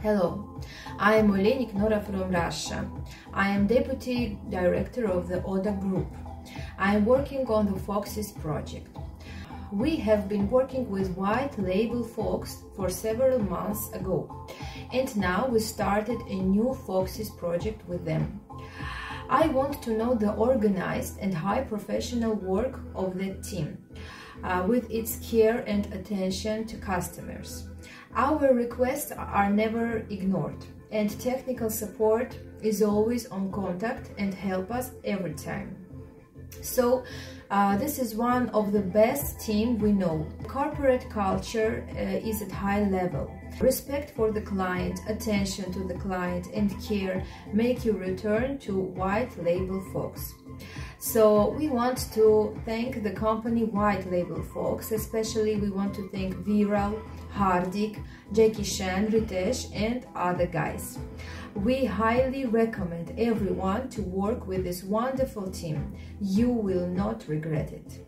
Hello, I am Oleynik Nora from Russia. I am Deputy Director of the ODA Group. I am working on the Foxizz project. We have been working with white label Fox for several months ago and now we started a new Foxizz project with them. I want to know the organized and high professional work of the team uh, with its care and attention to customers. Our requests are never ignored and technical support is always on contact and help us every time. So uh, this is one of the best team we know. Corporate culture uh, is at high level. Respect for the client, attention to the client and care make you return to white label Fox. So we want to thank the company White Label Fox, especially we want to thank Viral, Hardik, Jackie Chan, Ritesh and other guys. We highly recommend everyone to work with this wonderful team. You will not regret it.